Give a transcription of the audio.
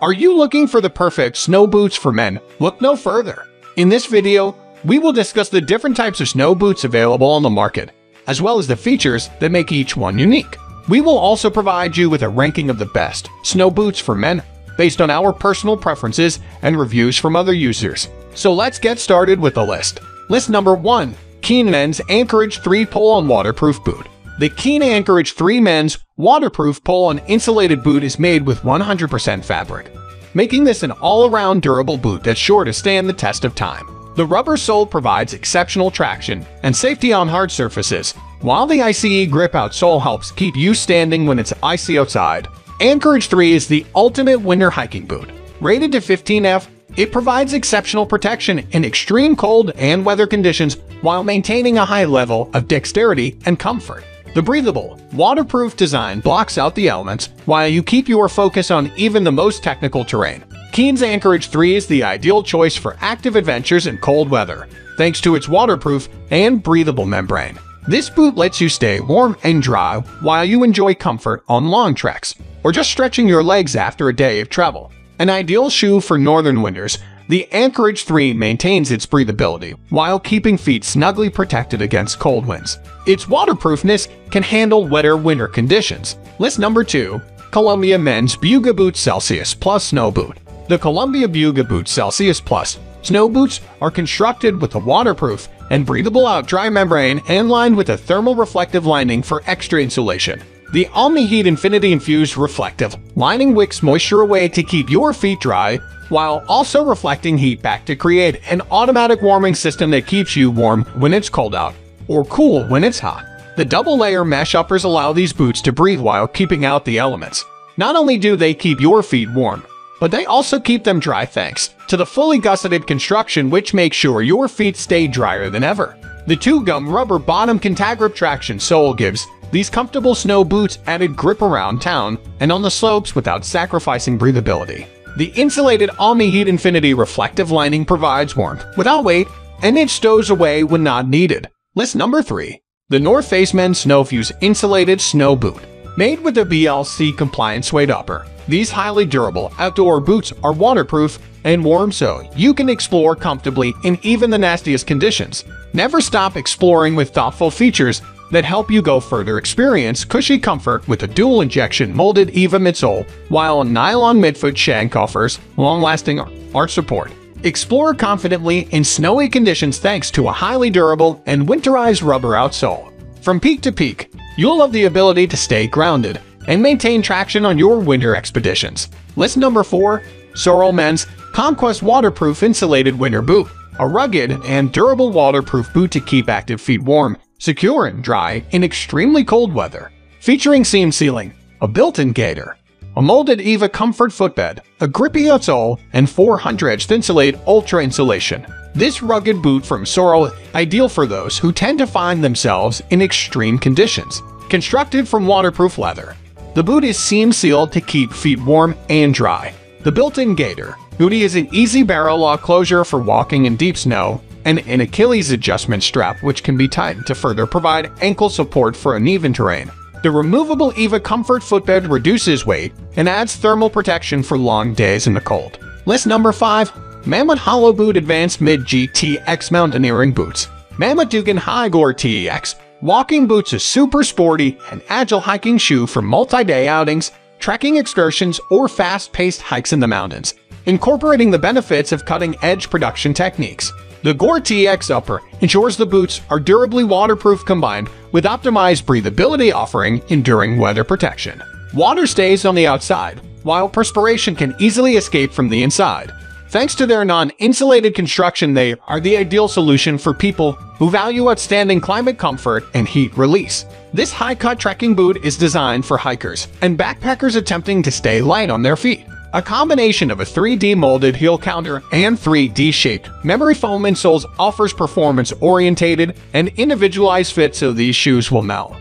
Are you looking for the perfect snow boots for men? Look no further. In this video, we will discuss the different types of snow boots available on the market, as well as the features that make each one unique. We will also provide you with a ranking of the best snow boots for men based on our personal preferences and reviews from other users. So let's get started with the list. List number 1. Keen Men's Anchorage 3 Pull-on Waterproof Boot. The Keen Anchorage 3 Men's Waterproof Pull-On Insulated Boot is made with 100% fabric, making this an all-around durable boot that's sure to stand the test of time. The rubber sole provides exceptional traction and safety on hard surfaces, while the ICE grip outsole helps keep you standing when it's icy outside. Anchorage 3 is the ultimate winter hiking boot. Rated to 15F, it provides exceptional protection in extreme cold and weather conditions while maintaining a high level of dexterity and comfort. The breathable, waterproof design blocks out the elements while you keep your focus on even the most technical terrain. Keen's Anchorage 3 is the ideal choice for active adventures in cold weather, thanks to its waterproof and breathable membrane. This boot lets you stay warm and dry while you enjoy comfort on long treks, or just stretching your legs after a day of travel. An ideal shoe for northern winters, the Anchorage 3 maintains its breathability while keeping feet snugly protected against cold winds. Its waterproofness can handle wetter winter conditions. List number 2. Columbia Men's Bugaboot Celsius Plus Snow Boot. The Columbia Bugaboot Celsius Plus snow boots are constructed with a waterproof and breathable OutDry membrane and lined with a thermal reflective lining for extra insulation. The Omni-Heat Infinity Infused Reflective lining wicks moisture away to keep your feet dry while also reflecting heat back to create an automatic warming system that keeps you warm when it's cold out, or cool when it's hot. The double-layer mesh uppers allow these boots to breathe while keeping out the elements. Not only do they keep your feet warm, but they also keep them dry thanks to the fully gusseted construction which makes sure your feet stay drier than ever. The two-gum rubber bottom Contagrip traction sole gives these comfortable snow boots added grip around town and on the slopes without sacrificing breathability. The insulated Omni-Heat Infinity reflective lining provides warmth without weight, and it stows away when not needed. List number 3. The North Face Men's Snowfuse Insulated Snow Boot. Made with a BLC-compliant suede upper, these highly durable outdoor boots are waterproof and warm so you can explore comfortably in even the nastiest conditions. Never stop exploring with thoughtful features that help you go further experience cushy comfort with a dual injection molded EVA midsole, while a nylon midfoot shank offers long-lasting arch support. Explore confidently in snowy conditions thanks to a highly durable and winterized rubber outsole. From peak to peak, you'll have the ability to stay grounded and maintain traction on your winter expeditions. List number 4. Sorel Men's Conquest Waterproof Insulated Winter Boot. A rugged and durable waterproof boot to keep active feet warm secure and dry in extremely cold weather, featuring seam sealing, a built-in gaiter, a molded EVA comfort footbed, a grippy outsole, and 400 Thinsulate Ultra insulation. This rugged boot from Sorel ideal for those who tend to find themselves in extreme conditions. Constructed from waterproof leather, the boot is seam sealed to keep feet warm and dry. The built-in gaiter, Booty is an easy barrel lock closure for walking in deep snow and an Achilles adjustment strap which can be tightened to further provide ankle support for uneven terrain. The removable EVA Comfort footbed reduces weight and adds thermal protection for long days in the cold. List number 5. Mammut Hollow Boot Advanced Mid GTX Mountaineering Boots Mammut Ducan High Gore-Tex Walking boots a super sporty and agile hiking shoe for multi-day outings, trekking excursions, or fast-paced hikes in the mountains, incorporating the benefits of cutting-edge production techniques. The Gore-Tex upper ensures the boots are durably waterproof combined with optimized breathability offering enduring weather protection. Water stays on the outside, while perspiration can easily escape from the inside. Thanks to their non-insulated construction, they are the ideal solution for people who value outstanding climate comfort and heat release. This high-cut trekking boot is designed for hikers and backpackers attempting to stay light on their feet. A combination of a 3D molded heel counter and 3D shaped memory foam insoles offers performance orientated and individualized fit so these shoes will melt